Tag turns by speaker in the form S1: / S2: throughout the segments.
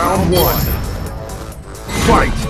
S1: Round one. Fight!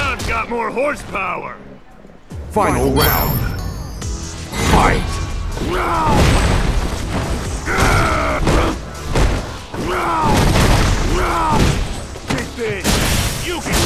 S2: got more horsepower.
S1: Final, round. round. Fight!
S2: Take this! You can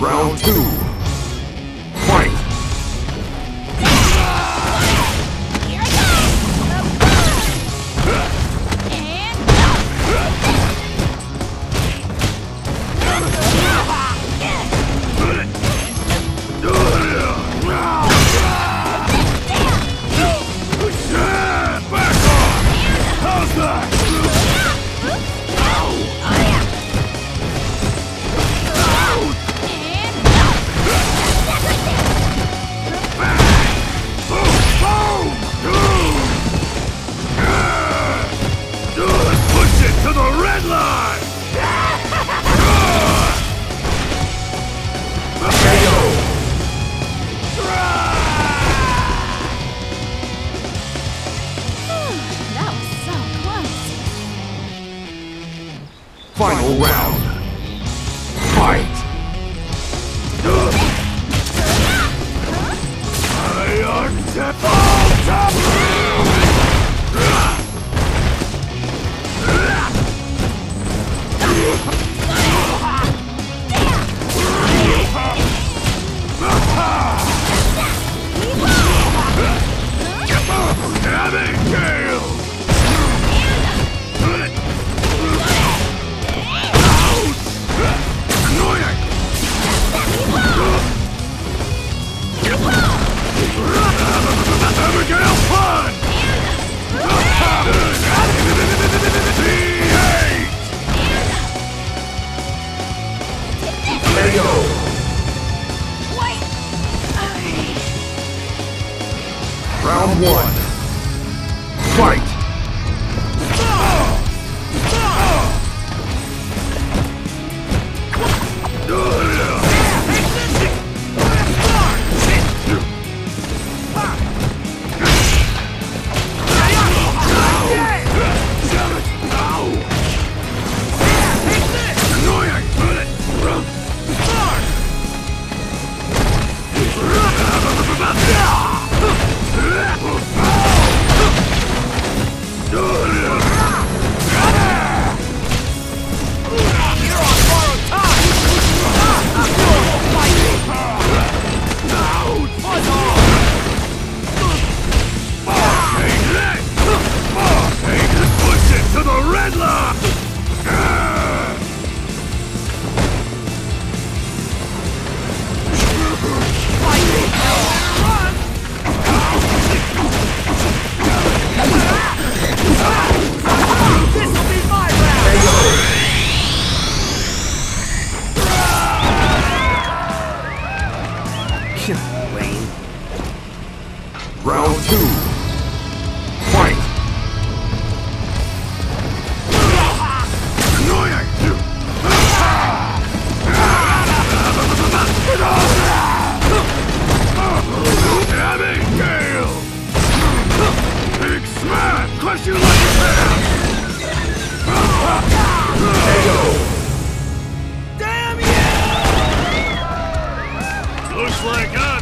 S1: Round two. round. Push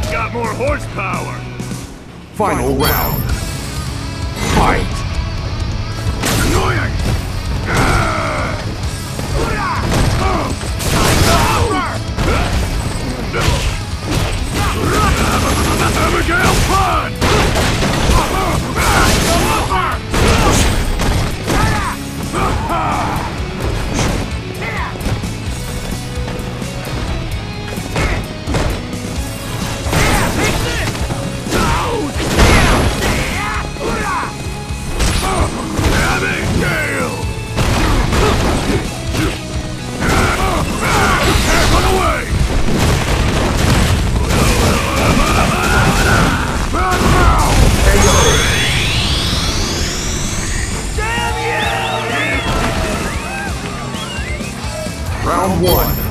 S1: like I've got more horsepower.
S3: Final round. Fight!
S1: Annoying! Abigail Punch!
S3: Round one.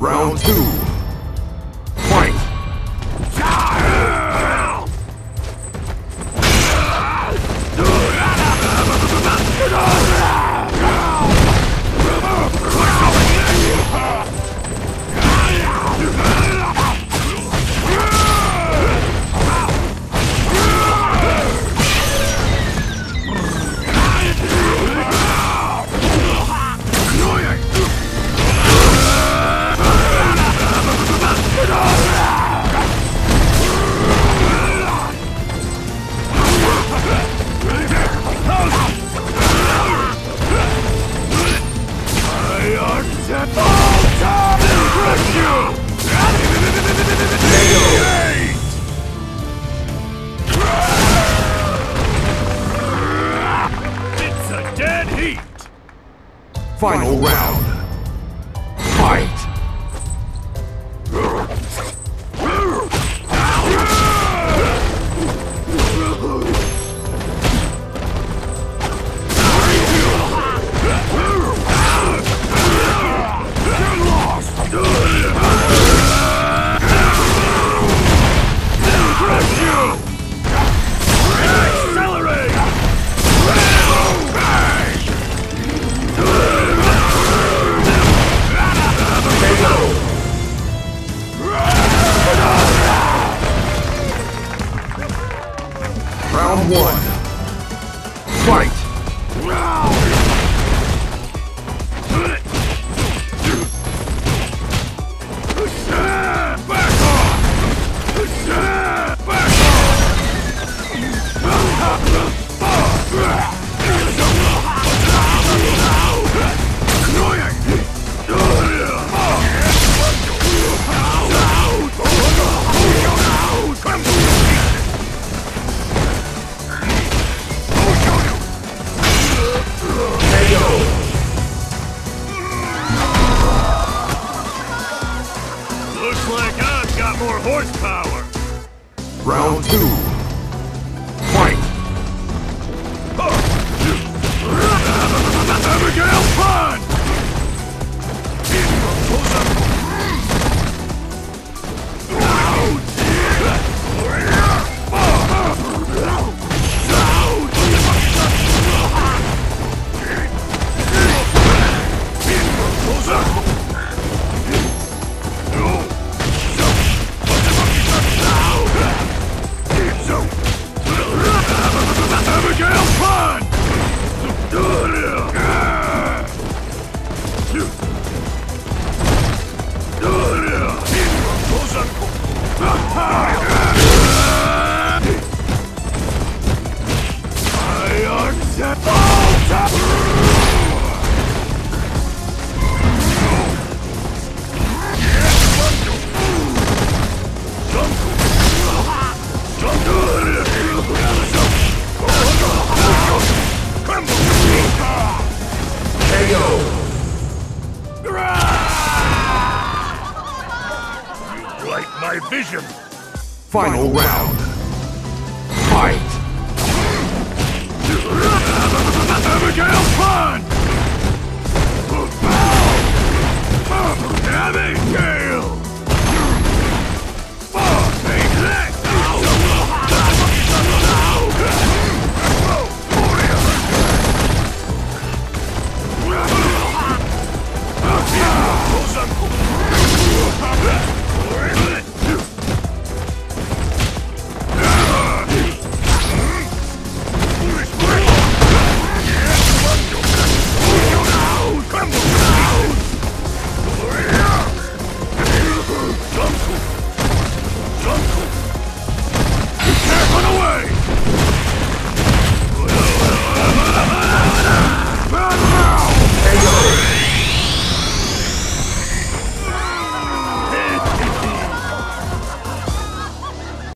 S3: Round two. Final round.
S1: Rah!
S3: Final round. Fight!
S1: Abigail, run! Abby!